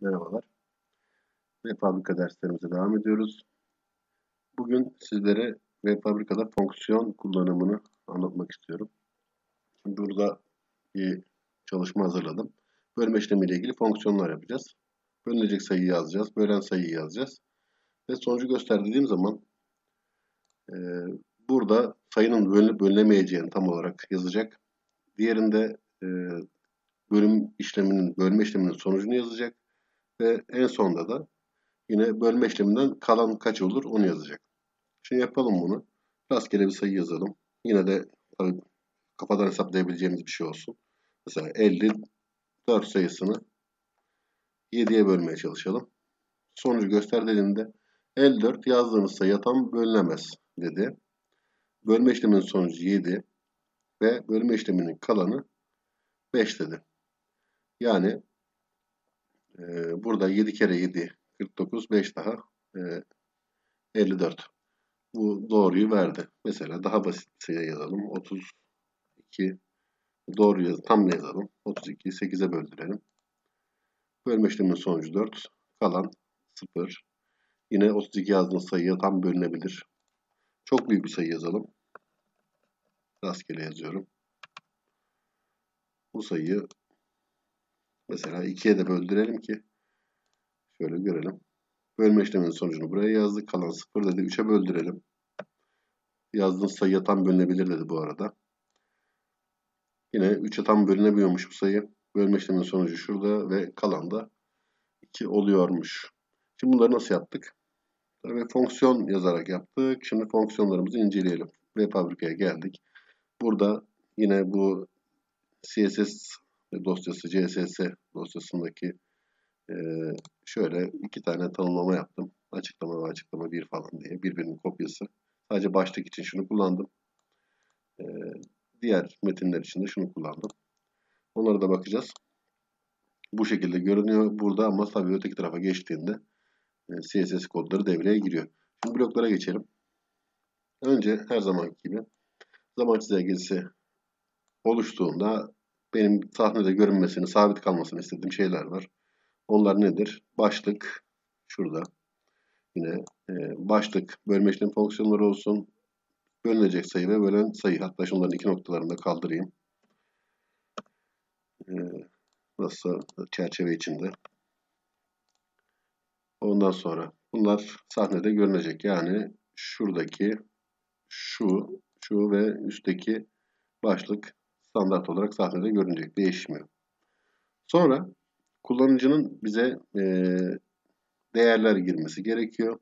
Merhabalar. Web fabrika derslerimize devam ediyoruz. Bugün sizlere web fabrikada fonksiyon kullanımını anlatmak istiyorum. Şimdi burada bir çalışma hazırladım. Bölme işlemiyle ilgili fonksiyonlar yapacağız. Bölünecek sayıyı yazacağız. Bölen sayıyı yazacağız. Ve sonucu göster dediğim zaman e, burada sayının bölünüp bölünemeyeceğini tam olarak yazacak. Diğerinde e, bölüm işleminin, bölme işleminin sonucunu yazacak. Ve en sonda da yine bölme işleminden kalan kaç olur onu yazacak. Şimdi yapalım bunu. Rastgele bir sayı yazalım. Yine de kafadan hesaplayabileceğimiz bir şey olsun. Mesela 54 sayısını 7'ye bölmeye çalışalım. Sonucu göster dediğinde 54 yazdığımız sayı tam bölünemez dedi. Bölme işleminin sonucu 7 ve bölme işleminin kalanı 5 dedi. Yani e, burada 7 kere 7 49 5 daha e, 54. Bu doğruyu verdi. Mesela daha basit şey yazalım. 32 doğru yaz tam ne yazalım? 32'yi 8'e böldürelim. Bölme işleminin sonucu 4. Kalan 0. Yine 32 yazdığınız sayıya tam bölünebilir. Çok büyük bir sayı yazalım. Rastgele yazıyorum. Bu sayıyı mesela 2'ye de böldürelim ki şöyle görelim. Bölme işleminin sonucunu buraya yazdık. Kalan 0 dedi. 3'e böldürelim. Yazdığınız sayıya tam bölünebilir dedi bu arada. Yine 3'e tam bölünebiliyormuş bu sayı. Bölme işleminin sonucu şurada ve kalan da 2 oluyormuş. Şimdi bunları nasıl yaptık? Tabii fonksiyon yazarak yaptık. Şimdi fonksiyonlarımızı inceleyelim. Web fabrikaya geldik. Burada yine bu CSS dosyası, CSS dosyasındaki e, şöyle iki tane tanımlama yaptım. Açıklama ve açıklama bir falan diye. Birbirinin kopyası. Sadece başlık için şunu kullandım. E, diğer metinler için de şunu kullandım. Onlara da bakacağız. Bu şekilde görünüyor burada ama tabii öteki tarafa geçtiğinde e, CSS kodları devreye giriyor. Şimdi bloklara geçelim. Önce her zaman gibi zaman çizelgesi oluştuğunda benim sahnede görünmesini, sabit kalmasını istediğim şeyler var. Onlar nedir? Başlık şurada. Yine e, başlık bölme işlem fonksiyonları olsun. Bölünecek sayı ve bölen sayı. Hatta şunların iki noktalarını da kaldırayım. E, nasıl çerçeve içinde. Ondan sonra bunlar sahnede görünecek. Yani şuradaki şu, şu ve üstteki başlık standart olarak sahnede görünecek. Değişmiyor. Sonra kullanıcının bize e, değerler girmesi gerekiyor.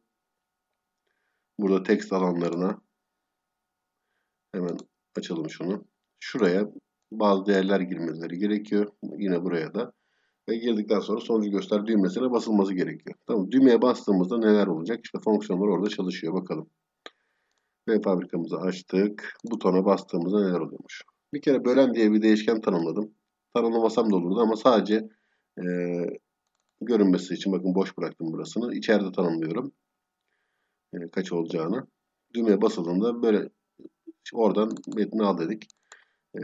Burada text alanlarına hemen açalım şunu. Şuraya bazı değerler girmeleri gerekiyor. Yine buraya da. Ve girdikten sonra sonucu göster düğmesine basılması gerekiyor. Tamam. Düğmeye bastığımızda neler olacak? İşte fonksiyonlar orada çalışıyor. Bakalım. Ve fabrikamızı açtık. Butona bastığımızda neler oluyormuş. Bir kere bölen diye bir değişken tanımladım. Tanımlamasam da olurdu ama sadece e, görünmesi için bakın boş bıraktım burasını. İçeride tanımlıyorum. E, kaç olacağını. Düğmeye basıldığında böyle oradan metni al dedik. E,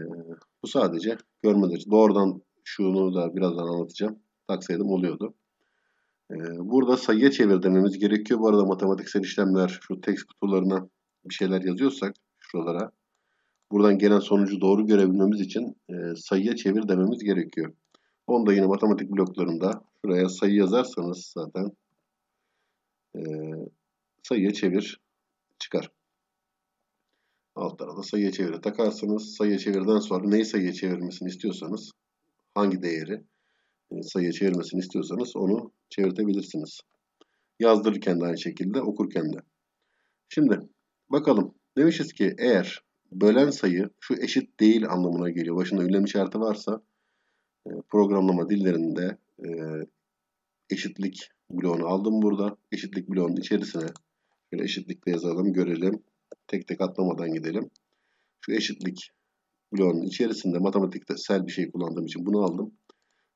bu sadece görmeleri. Doğrudan şunu da birazdan anlatacağım. Taksaydım oluyordu. E, burada sayıya çevir gerekiyor. Bu arada matematiksel işlemler şu text kutularına bir şeyler yazıyorsak şuralara buradan gelen sonucu doğru görebilmemiz için e, sayıya çevir dememiz gerekiyor. Onu da yine matematik bloklarında şuraya sayı yazarsanız zaten e, sayıya çevir çıkar. Alt tarafa sayıya çevire takarsınız. Sayıya çevirden sonra neyi sayıya çevirmesini istiyorsanız hangi değeri e, sayıya çevirmesini istiyorsanız onu çevirtebilirsiniz. Yazdırırken de aynı şekilde okurken de. Şimdi bakalım. Demişiz ki eğer bölen sayı şu eşit değil anlamına geliyor. Başında ünlem işareti varsa e, programlama dillerinde e, eşitlik bloğunu aldım burada. Eşitlik bloğunun içerisine şöyle eşitlikle yazalım, görelim. Tek tek atlamadan gidelim. Şu eşitlik bloğunun içerisinde matematiksel bir şey kullandığım için bunu aldım.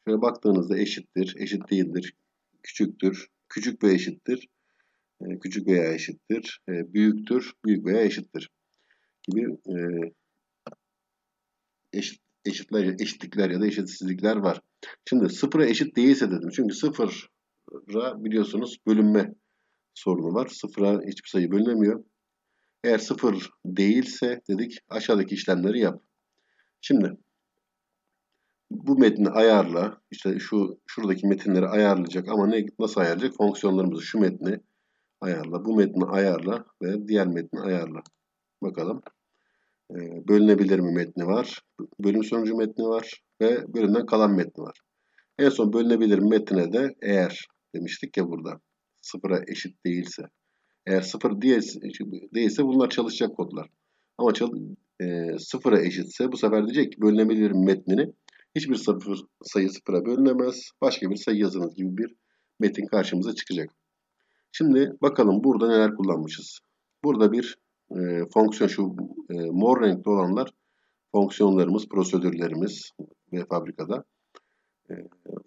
Şöyle baktığınızda eşittir, eşit değildir, küçüktür, küçük ve eşittir, e, küçük veya eşittir, büyüktür, büyük veya eşittir gibi eşit eşitler, eşitlikler ya da eşitsizlikler var. Şimdi sıfıra eşit değilse dedim. Çünkü sıfıra biliyorsunuz bölünme sorunu var. Sıfıra hiçbir sayı bölünemiyor. Eğer sıfır değilse dedik aşağıdaki işlemleri yap. Şimdi bu metni ayarla. İşte şu şuradaki metinleri ayarlayacak ama ne nasıl ayarlayacak? Fonksiyonlarımızı şu metni ayarla, bu metni ayarla ve diğer metni ayarla. Bakalım. Ee, bölünebilir mi metni var. Bölüm sonucu metni var ve bölümden kalan metni var. En son bölünebilir metine de eğer demiştik ya burada sıfıra eşit değilse. Eğer sıfır değilse, bunlar çalışacak kodlar. Ama e, sıfıra eşitse bu sefer diyecek ki bölünebilir metnini hiçbir sıfır sayı sıfıra bölünemez. Başka bir sayı yazınız gibi bir metin karşımıza çıkacak. Şimdi bakalım burada neler kullanmışız. Burada bir e, fonksiyon şu e, mor renkli olanlar fonksiyonlarımız, prosedürlerimiz ve fabrikada. E,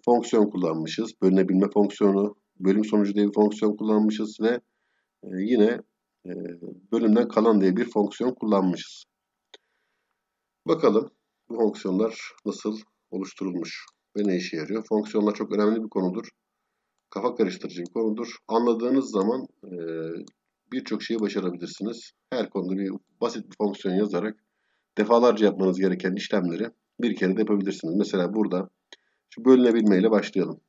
fonksiyon kullanmışız. Bölünebilme fonksiyonu, bölüm sonucu diye bir fonksiyon kullanmışız ve e, yine e, bölümden kalan diye bir fonksiyon kullanmışız. Bakalım bu fonksiyonlar nasıl oluşturulmuş ve ne işe yarıyor? Fonksiyonlar çok önemli bir konudur. Kafa karıştırıcı bir konudur. Anladığınız zaman e, birçok şeyi başarabilirsiniz. Her konuda bir basit bir fonksiyon yazarak defalarca yapmanız gereken işlemleri bir kere de yapabilirsiniz. Mesela burada şu bölünebilme ile başlayalım.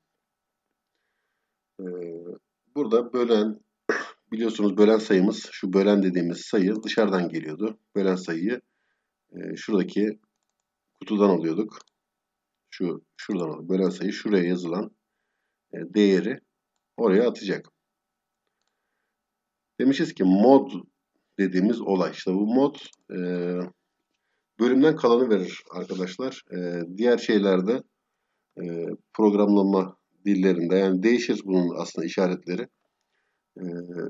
Ee, burada bölen biliyorsunuz bölen sayımız şu bölen dediğimiz sayı dışarıdan geliyordu. Bölen sayıyı e, şuradaki kutudan alıyorduk. Şu şuradan alıyorduk. Bölen sayı şuraya yazılan e, değeri oraya atacak. Demişiz ki mod dediğimiz olay. İşte bu mod e, bölümden kalanı verir arkadaşlar. E, diğer şeylerde e, programlama dillerinde yani değişir bunun aslında işaretleri. E,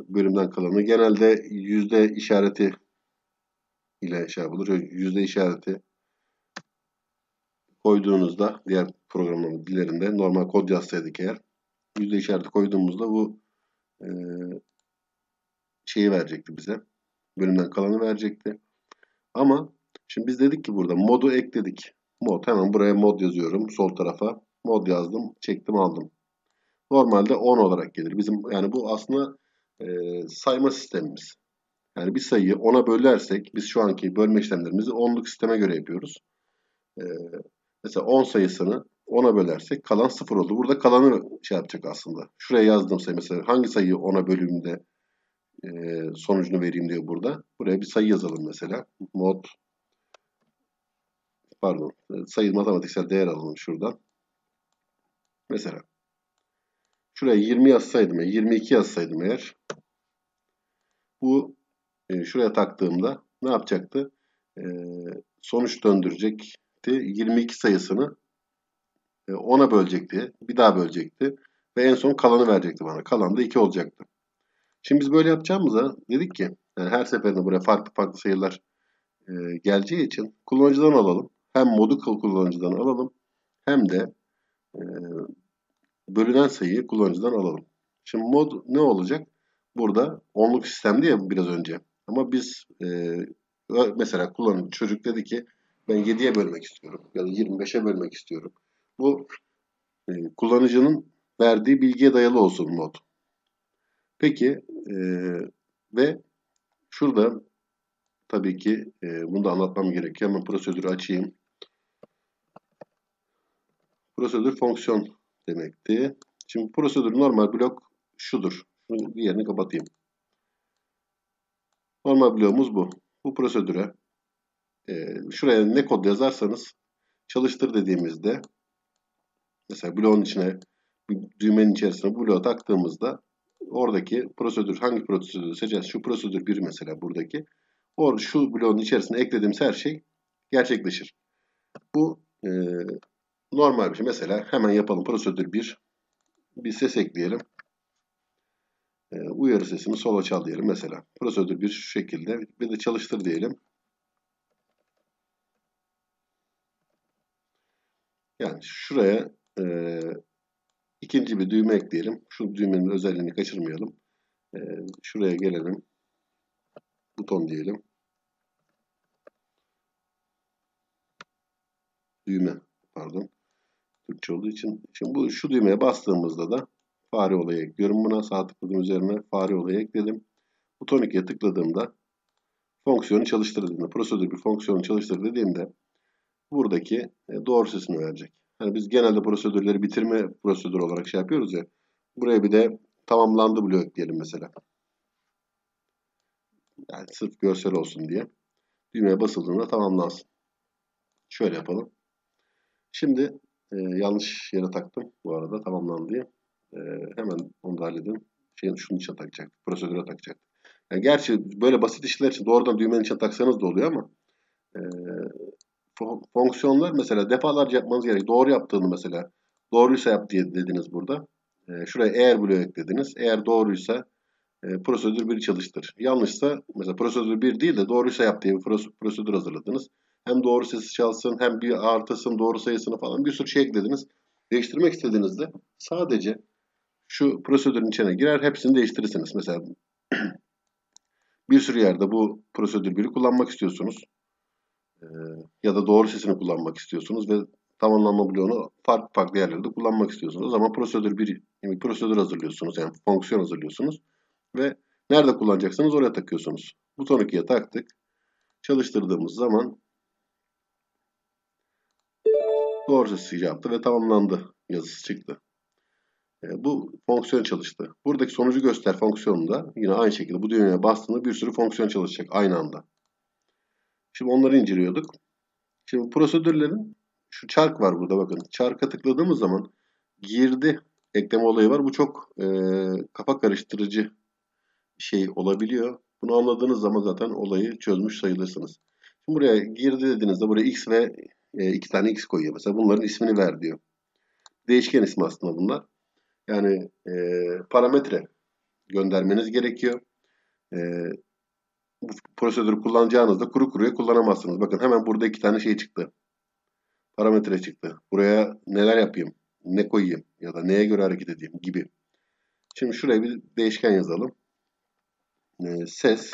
bölümden kalanı genelde yüzde işareti ile şey yapılır. Yüzde işareti koyduğunuzda diğer programlama dillerinde normal kod yazsaydık eğer yüzde işareti koyduğumuzda bu e, şeyi verecekti bize. Bölümden kalanı verecekti. Ama şimdi biz dedik ki burada modu ekledik. Mod hemen buraya mod yazıyorum sol tarafa. Mod yazdım, çektim, aldım. Normalde 10 olarak gelir. Bizim yani bu aslında e, sayma sistemimiz. Yani bir sayıyı 10'a bölersek biz şu anki bölme işlemlerimizi 10'luk sisteme göre yapıyoruz. E, mesela 10 sayısını 10'a bölersek kalan 0 oldu. Burada kalanı şey yapacak aslında. Şuraya yazdığım sayı mesela hangi sayıyı 10'a bölümünde e, sonucunu vereyim diyor burada. Buraya bir sayı yazalım mesela. Mod pardon sayı matematiksel değer alalım şuradan. Mesela şuraya 20 yazsaydım, 22 yazsaydım eğer bu e, şuraya taktığımda ne yapacaktı? E, sonuç döndürecekti. 22 sayısını e, 10'a bölecekti. Bir daha bölecekti. Ve en son kalanı verecekti bana. Kalan da 2 olacaktı. Şimdi biz böyle yapacağımıza dedik ki yani her seferinde buraya farklı farklı sayılar e, geleceği için kullanıcıdan alalım. Hem modu kullanıcıdan alalım hem de e, bölünen sayıyı kullanıcıdan alalım. Şimdi mod ne olacak? Burada onluk sistemdi ya biraz önce. Ama biz e, mesela kullanıcı çocuk dedi ki ben 7'ye bölmek istiyorum ya da 25'e bölmek istiyorum. Bu e, kullanıcının verdiği bilgiye dayalı olsun mod. Peki e, ve şurada tabii ki e, bunu da anlatmam gerekiyor. Hemen prosedürü açayım. Prosedür fonksiyon demekti. Şimdi prosedür normal blok şudur. Şunu diğerini kapatayım. Normal bloğumuz bu. Bu prosedüre e, şuraya ne kod yazarsanız çalıştır dediğimizde mesela bloğun içine düğmenin içerisine bloğu taktığımızda oradaki prosedür hangi prosedürü seçeceğiz? Şu prosedür 1 mesela buradaki. Or şu bloğun içerisine eklediğimiz her şey gerçekleşir. Bu e, normal bir şey. Mesela hemen yapalım prosedür 1. Bir ses ekleyelim. E, uyarı sesini sola çal diyelim mesela. Prosedür 1 şu şekilde. Bir de çalıştır diyelim. Yani şuraya e, İkinci bir düğme ekleyelim. Şu düğmenin özelliğini kaçırmayalım. Ee, şuraya gelelim. Buton diyelim. düğme pardon Türkçe olduğu için. Şimdi bu şu düğmeye bastığımızda da fare olayı ekliyorum buna. Sağ tıkladım üzerine fare olayı ekledim. Buton 2'ye tıkladığımda fonksiyonu çalıştır dediğimde, prosedür bir fonksiyonu çalıştır dediğimde buradaki e, doğru sesini verecek. Hani biz genelde prosedürleri bitirme prosedürü olarak şey yapıyoruz ya. Buraya bir de tamamlandı bloğu ekleyelim mesela. Yani sırf görsel olsun diye. Düğmeye basıldığında tamamlansın. Şöyle yapalım. Şimdi e, yanlış yere taktım bu arada tamamlandı. E, hemen onu da halledin. Şeyin, şunun için takacaktık. Prosedüre takacaktık. Yani gerçi böyle basit işler için doğrudan düğmenin içine taksanız da oluyor ama e, fonksiyonlar mesela defalarca yapmanız gerek. Doğru yaptığını mesela doğruysa yap diye dediniz burada. E, şuraya eğer bloğu eklediniz. Eğer doğruysa e, prosedür 1 çalıştır. Yanlışsa mesela prosedür 1 değil de doğruysa yap diye bir prosedür hazırladınız. Hem doğru sesi çalsın hem bir artısın doğru sayısını falan bir sürü şey eklediniz. Değiştirmek istediğinizde sadece şu prosedürün içine girer hepsini değiştirirsiniz. Mesela bir sürü yerde bu prosedür 1'i kullanmak istiyorsunuz. Ee, ya da doğru sesini kullanmak istiyorsunuz ve tamamlanma bloğunu farklı farklı yerlerde kullanmak istiyorsunuz. O zaman prosedür bir yani prosedür hazırlıyorsunuz. Yani fonksiyon hazırlıyorsunuz. Ve nerede kullanacaksınız oraya takıyorsunuz. Buton 2'ye taktık. Çalıştırdığımız zaman doğru sesi yaptı ve tamamlandı yazısı çıktı. E, bu fonksiyon çalıştı. Buradaki sonucu göster fonksiyonunda yine aynı şekilde bu düğmeye bastığında bir sürü fonksiyon çalışacak aynı anda. Şimdi onları inceliyorduk. Şimdi prosedürlerin şu çark var burada bakın. Çarka tıkladığımız zaman girdi ekleme olayı var. Bu çok e, kafa karıştırıcı şey olabiliyor. Bunu anladığınız zaman zaten olayı çözmüş sayılırsınız. Şimdi buraya girdi dediğinizde buraya x ve e, iki tane x koyuyor. Mesela bunların ismini ver diyor. Değişken ismi aslında bunlar. Yani e, parametre göndermeniz gerekiyor. E, bu prosedürü kullanacağınızda kuru kuruya kullanamazsınız. Bakın hemen burada iki tane şey çıktı. Parametre çıktı. Buraya neler yapayım, ne koyayım ya da neye göre hareket edeyim gibi. Şimdi şuraya bir değişken yazalım. E, ses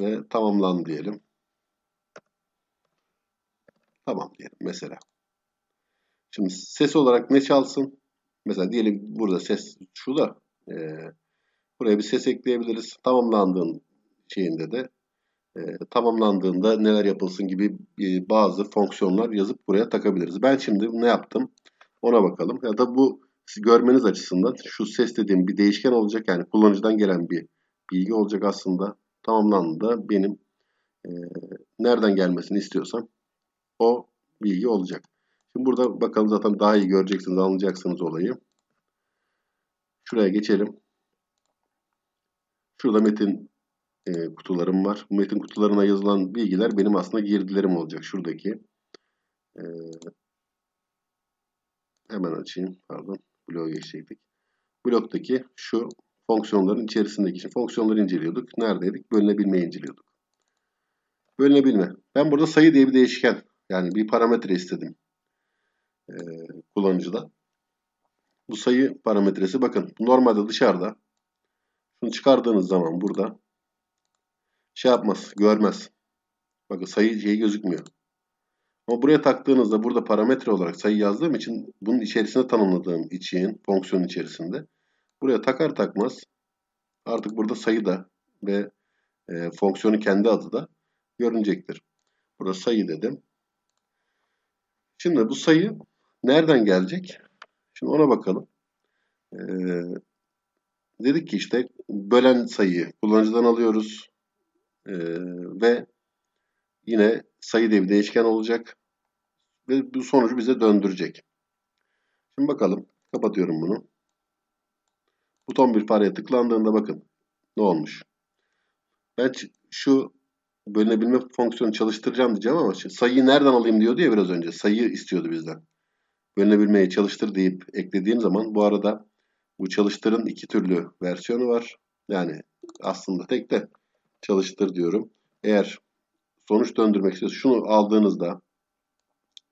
ve tamamlan diyelim. Tamam diyelim mesela. Şimdi ses olarak ne çalsın? Mesela diyelim burada ses şu da e, buraya bir ses ekleyebiliriz. Tamamlandığın şeyinde de e, tamamlandığında neler yapılsın gibi e, bazı fonksiyonlar yazıp buraya takabiliriz. Ben şimdi ne yaptım? Ona bakalım. Ya da bu görmeniz açısından şu ses dediğim bir değişken olacak. Yani kullanıcıdan gelen bir bilgi olacak aslında. Tamamlandığında benim e, nereden gelmesini istiyorsam o bilgi olacak. Şimdi burada bakalım zaten daha iyi göreceksiniz, anlayacaksınız olayı. Şuraya geçelim. Şurada metin e, kutularım var. Bu metin kutularına yazılan bilgiler benim aslında girdilerim olacak. Şuradaki. E, hemen açayım. Pardon. Bloğa geçecektik. Bloktaki şu fonksiyonların içerisindeki. Şimdi fonksiyonları inceliyorduk. Neredeydik? Bölünebilmeyi inceliyorduk. Bölünebilme. Ben burada sayı diye bir değişken yani bir parametre istedim e, kullanıcıda. Bu sayı parametresi bakın normalde dışarıda şunu çıkardığınız zaman burada şey yapmaz, görmez. Bakın sayı şey gözükmüyor. Ama buraya taktığınızda burada parametre olarak sayı yazdığım için bunun içerisine tanımladığım için fonksiyon içerisinde buraya takar takmaz artık burada sayı da ve e, fonksiyonun kendi adı da görünecektir. Burada sayı dedim. Şimdi bu sayı nereden gelecek? Şimdi ona bakalım. Ee, dedik ki işte bölen sayıyı kullanıcıdan alıyoruz. Ee, ve yine sayı diye bir değişken olacak. Ve bu sonucu bize döndürecek. Şimdi bakalım. Kapatıyorum bunu. Buton bir fareye tıklandığında bakın ne olmuş. Ben şu bölünebilme fonksiyonu çalıştıracağım diyeceğim ama sayıyı nereden alayım diyordu ya biraz önce. Sayı istiyordu bizden. Bölünebilmeyi çalıştır deyip eklediğim zaman bu arada bu çalıştırın iki türlü versiyonu var. Yani aslında tek de çalıştır diyorum. Eğer sonuç döndürmek istiyorsanız şunu aldığınızda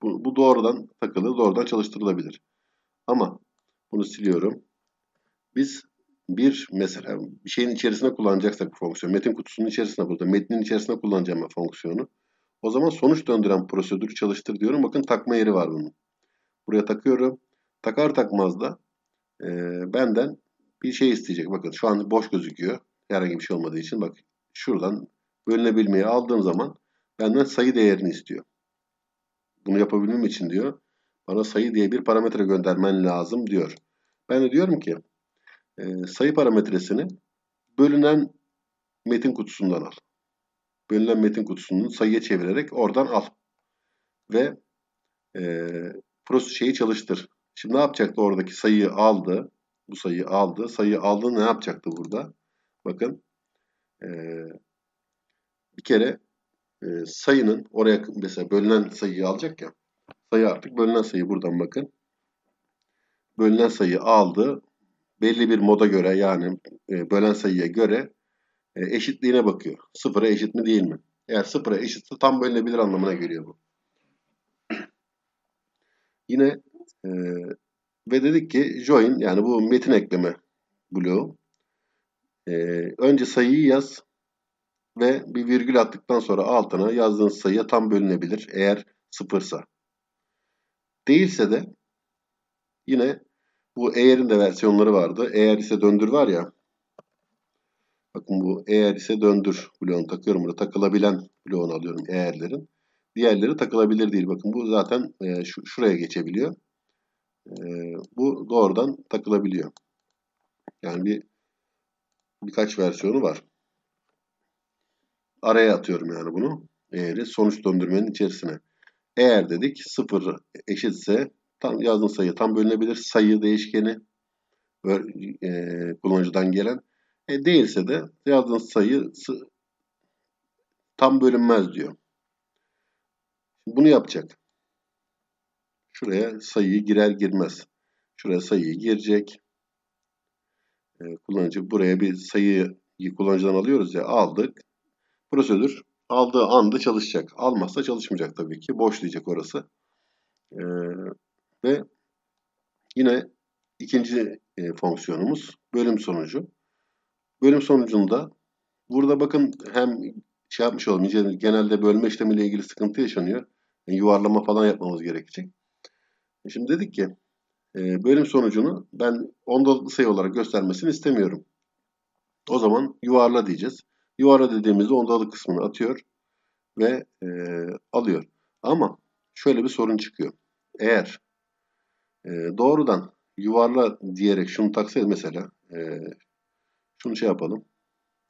bu, bu doğrudan takılı, doğrudan çalıştırılabilir. Ama bunu siliyorum. Biz bir mesela bir şeyin içerisine kullanacaksak bu fonksiyon, metin kutusunun içerisine burada, metnin içerisine kullanacağım fonksiyonu. O zaman sonuç döndüren prosedürü çalıştır diyorum. Bakın takma yeri var bunun. Buraya takıyorum. Takar takmaz da e, benden bir şey isteyecek. Bakın şu an boş gözüküyor. Herhangi bir şey olmadığı için. Bak şuradan bölünebilmeyi aldığım zaman benden sayı değerini istiyor. Bunu yapabilmem için diyor. Bana sayı diye bir parametre göndermen lazım diyor. Ben de diyorum ki e, sayı parametresini bölünen metin kutusundan al. Bölünen metin kutusunu sayıya çevirerek oradan al. Ve e, şeyi çalıştır. Şimdi ne yapacaktı oradaki sayıyı aldı. Bu sayıyı aldı. Sayıyı aldı ne yapacaktı burada? Bakın e, bir kere e, sayının oraya mesela bölünen sayıyı alacak ya. Sayı artık bölünen sayı buradan bakın. Bölünen sayı aldı. Belli bir moda göre yani e, bölen sayıya göre e, eşitliğine bakıyor. Sıfıra eşit mi değil mi? Eğer sıfıra eşitse tam bölünebilir anlamına geliyor bu. Yine e, ve dedik ki join yani bu metin ekleme bloğu. E, önce sayıyı yaz ve bir virgül attıktan sonra altına yazdığınız sayıya tam bölünebilir eğer sıfırsa. Değilse de yine bu eğer'in de versiyonları vardı. Eğer ise döndür var ya Bakın bu eğer ise döndür bloğunu takıyorum. Burada takılabilen bloğunu alıyorum eğerlerin. Diğerleri takılabilir değil. Bakın bu zaten e, şu, şuraya geçebiliyor. Bu doğrudan takılabiliyor. Yani bir birkaç versiyonu var. Araya atıyorum yani bunu. Eğeri sonuç döndürmenin içerisine. Eğer dedik sıfır eşitse tam yazdığın sayı tam bölünebilir. Sayı değişkeni e, kullanıcıdan gelen e, değilse de yazdığınız sayı tam bölünmez diyor. Bunu yapacak. Şuraya sayıyı girer girmez. Şuraya sayıyı girecek. E, kullanıcı buraya bir sayıyı kullanıcıdan alıyoruz ya aldık. Prosedür aldığı anda çalışacak. Almazsa çalışmayacak tabii ki. Boşlayacak orası. E, ve yine ikinci e, fonksiyonumuz bölüm sonucu. Bölüm sonucunda burada bakın hem şey yapmış olalım. Genelde bölme işlemiyle ilgili sıkıntı yaşanıyor. Yani yuvarlama falan yapmamız gerekecek. Şimdi dedik ki e, bölüm sonucunu ben ondalıklı sayı olarak göstermesini istemiyorum. O zaman yuvarla diyeceğiz. Yuvarla dediğimizde ondalık kısmını atıyor ve e, alıyor. Ama şöyle bir sorun çıkıyor. Eğer e, doğrudan yuvarla diyerek şunu taksaydı mesela e, şunu şey yapalım.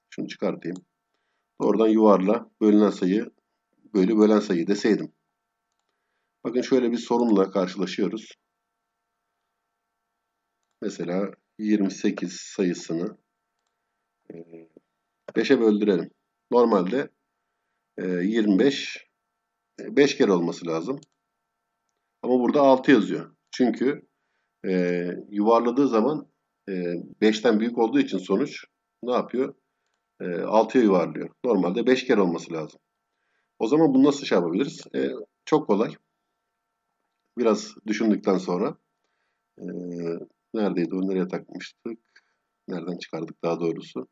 Şunu çıkartayım. Doğrudan yuvarla bölünen sayı bölü bölen sayı deseydim. Bakın şöyle bir sorunla karşılaşıyoruz. Mesela 28 sayısını 5'e e, böldürelim. Normalde 25 5 kere olması lazım. Ama burada 6 yazıyor. Çünkü e, yuvarladığı zaman 5'ten e, büyük olduğu için sonuç ne yapıyor? E, 6'ya yuvarlıyor. Normalde 5 kere olması lazım. O zaman bunu nasıl şey yapabiliriz? E, çok kolay. Biraz düşündükten sonra e, neredeydi o? Nereye takmıştık? Nereden çıkardık daha doğrusu?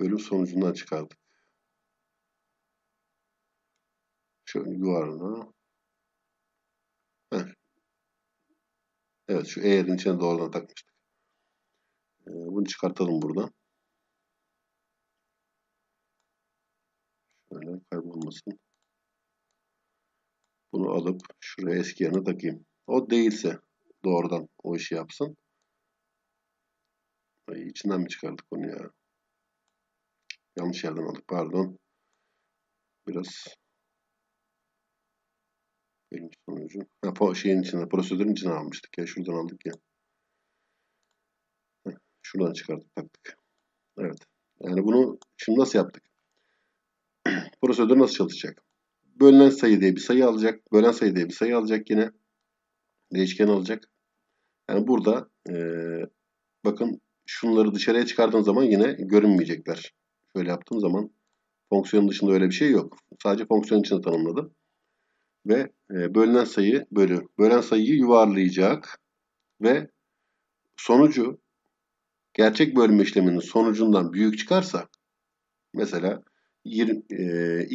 Bölüm sonucundan çıkardık. Şöyle yuvarla. Heh, Evet şu eğerin içine doğrudan takmıştık. Ee, bunu çıkartalım buradan. Şöyle kaybolmasın. Bunu alıp şuraya eski yerine takayım. O değilse doğrudan o işi yapsın. Ay, içinden mi çıkardık onu ya? Yanlış yerden aldık pardon. Biraz benim sonucu. Ha, şeyin içine, prosedürün içine almıştık ya. Şuradan aldık ya. Şuradan çıkardık taktık. Evet. Yani bunu şimdi nasıl yaptık? Prosedür nasıl çalışacak? Bölünen sayı diye bir sayı alacak. Bölen sayı diye bir sayı alacak yine. Değişken alacak. Yani burada e, bakın şunları dışarıya çıkardığım zaman yine görünmeyecekler. Şöyle yaptığım zaman fonksiyonun dışında öyle bir şey yok. Sadece fonksiyon içinde tanımladım ve e, bölünen sayı bölü bölen sayıyı yuvarlayacak ve sonucu gerçek bölme işleminin sonucundan büyük çıkarsa Mesela 20, e,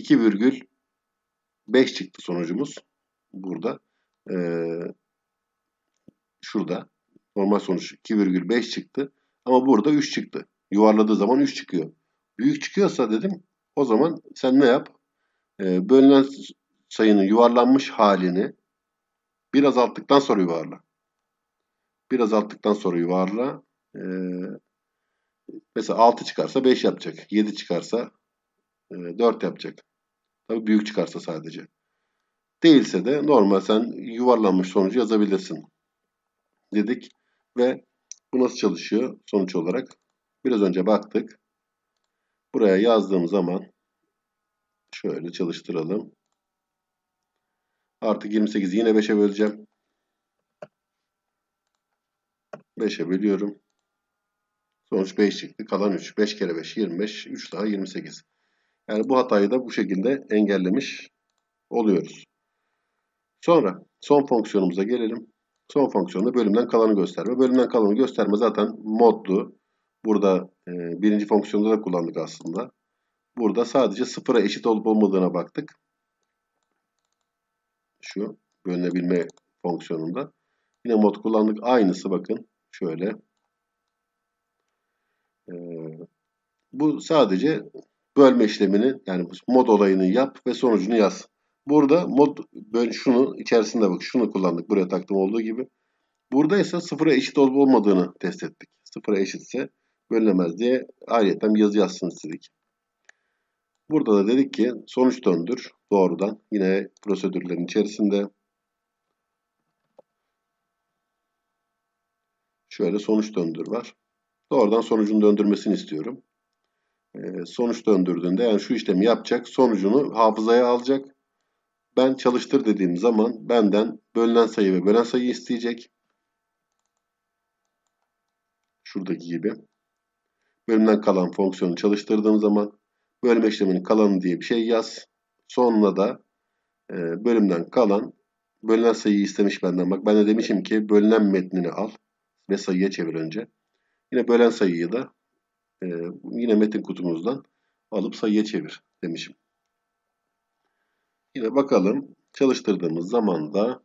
2,5 çıktı sonucumuz. Burada. E, şurada. Normal sonuç 2,5 çıktı. Ama burada 3 çıktı. Yuvarladığı zaman 3 çıkıyor. Büyük çıkıyorsa dedim o zaman sen ne yap? E, bölünen sayının yuvarlanmış halini bir azalttıktan sonra yuvarla. Bir azalttıktan sonra yuvarla. E, mesela 6 çıkarsa 5 yapacak. 7 çıkarsa e, 4 yapacak. Tabii büyük çıkarsa sadece. Değilse de normal sen yuvarlanmış sonucu yazabilirsin. Dedik ve bu nasıl çalışıyor sonuç olarak? Biraz önce baktık. Buraya yazdığım zaman şöyle çalıştıralım. Artık 28'i yine 5'e böleceğim. 5'e bölüyorum. Sonuç 5 çıktı. Kalan 3. 5 kere 5 25. 3 daha 28. Yani bu hatayı da bu şekilde engellemiş oluyoruz. Sonra son fonksiyonumuza gelelim. Son fonksiyonda bölümden kalanı gösterme. Bölümden kalanı gösterme zaten modlu. Burada e, birinci fonksiyonda da kullandık aslında. Burada sadece sıfıra eşit olup olmadığına baktık. Şu bölünebilme fonksiyonunda. Yine mod kullandık. Aynısı bakın. Şöyle. Ee, bu sadece bölme işlemini yani mod olayını yap ve sonucunu yaz. Burada mod böyle şunu içerisinde bak şunu kullandık buraya taktım olduğu gibi. Burada ise sıfıra eşit olup olmadığını test ettik. Sıfıra eşitse bölünemez diye ayrıca bir yazı yazsın istedik. Burada da dedik ki sonuç döndür doğrudan yine prosedürlerin içerisinde şöyle sonuç döndür var. Doğrudan sonucun döndürmesini istiyorum. Ee, sonuç döndürdüğünde yani şu işlemi yapacak sonucunu hafızaya alacak. Ben çalıştır dediğim zaman benden bölünen sayı ve bölen sayı isteyecek. Şuradaki gibi. Bölümden kalan fonksiyonu çalıştırdığım zaman bölme işleminin kalanı diye bir şey yaz. Sonuna da e, bölümden kalan bölünen sayıyı istemiş benden. Bak ben de demişim ki bölünen metnini al ve sayıya çevir önce. Yine bölen sayıyı da e, yine metin kutumuzdan alıp sayıya çevir demişim. Yine bakalım çalıştırdığımız zaman da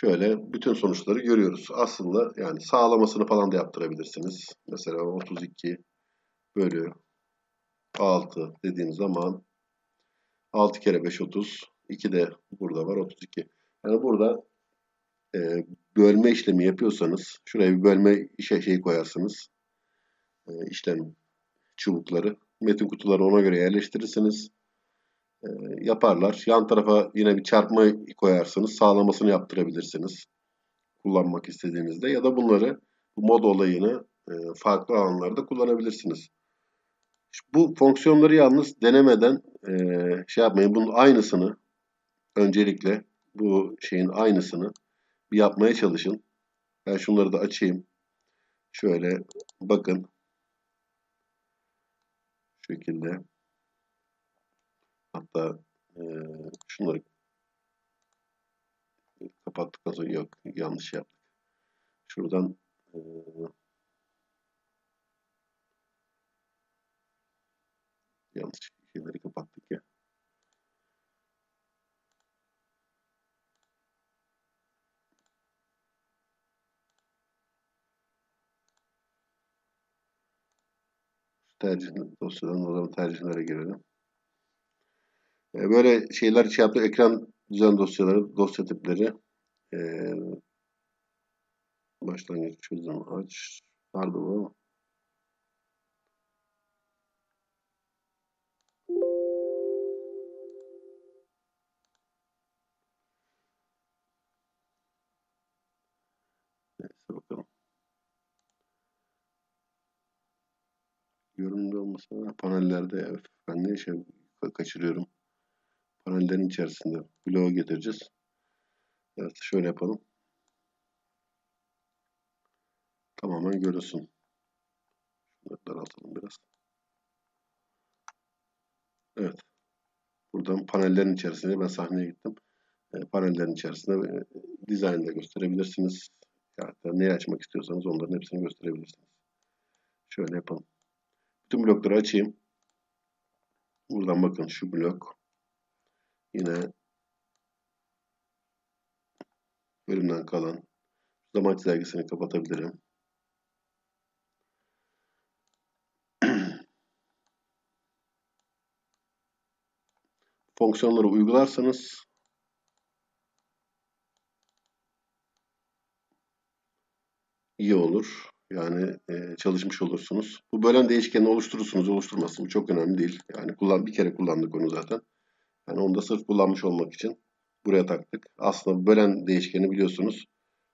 şöyle bütün sonuçları görüyoruz. Aslında yani sağlamasını falan da yaptırabilirsiniz. Mesela 32 bölü 6 dediğim zaman 6 kere 5 30. 2 de burada var 32. Yani burada e, bölme işlemi yapıyorsanız şuraya bir bölme işe şey koyarsınız. E, işlem çubukları. Metin kutuları ona göre yerleştirirsiniz. E, yaparlar. Yan tarafa yine bir çarpma koyarsınız. Sağlamasını yaptırabilirsiniz. Kullanmak istediğinizde. Ya da bunları bu mod olayını e, farklı alanlarda kullanabilirsiniz. Bu fonksiyonları yalnız denemeden şey yapmayın. Bunun aynısını öncelikle bu şeyin aynısını bir yapmaya çalışın. Ben şunları da açayım. Şöyle bakın. Şekilde. Hatta e, şunları kapattık az. Yok yanlış yaptık. Şuradan e, yanlış şeyleri kapattık ya. Tercih dosyadan o zaman tercihlere girelim. Böyle şeyler şey yaptı. Ekran düzen dosyaları, dosya tipleri. Ee, başlangıç çözüm aç. Vardı panellerde ben ne şey kaçırıyorum. Panellerin içerisinde bloğa getireceğiz. Evet şöyle yapalım. Tamamen görünsün. Şunları daraltalım biraz. Evet. Buradan panellerin içerisinde ben sahneye gittim. E, panellerin içerisinde e, dizaynda gösterebilirsiniz. Yani neyi açmak istiyorsanız onların hepsini gösterebilirsiniz. Şöyle yapalım. Bütün blokları açayım. Buradan bakın şu blok. Yine bölümden kalan zaman çizelgesini kapatabilirim. Fonksiyonları uygularsanız iyi olur. Yani e, çalışmış olursunuz. Bu bölen değişkeni oluşturursunuz, oluşturmazsınız. Bu çok önemli değil. Yani kullan bir kere kullandık onu zaten. Yani onu da sırf kullanmış olmak için buraya taktık. Aslında bölen değişkeni biliyorsunuz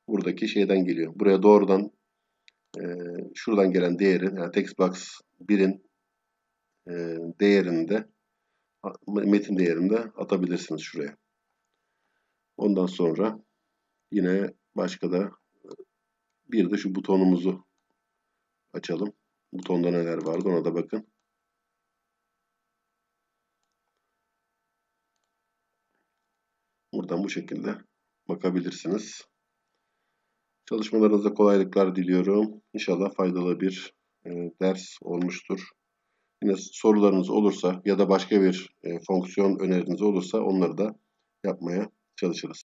buradaki şeyden geliyor. Buraya doğrudan e, şuradan gelen değeri yani textbox 1'in e, değerini de metin değerini de atabilirsiniz şuraya. Ondan sonra yine başka da bir de şu butonumuzu açalım. Butonda neler vardı ona da bakın. Buradan bu şekilde bakabilirsiniz. Çalışmalarınızda kolaylıklar diliyorum. İnşallah faydalı bir e, ders olmuştur. Yine sorularınız olursa ya da başka bir e, fonksiyon öneriniz olursa onları da yapmaya çalışırız.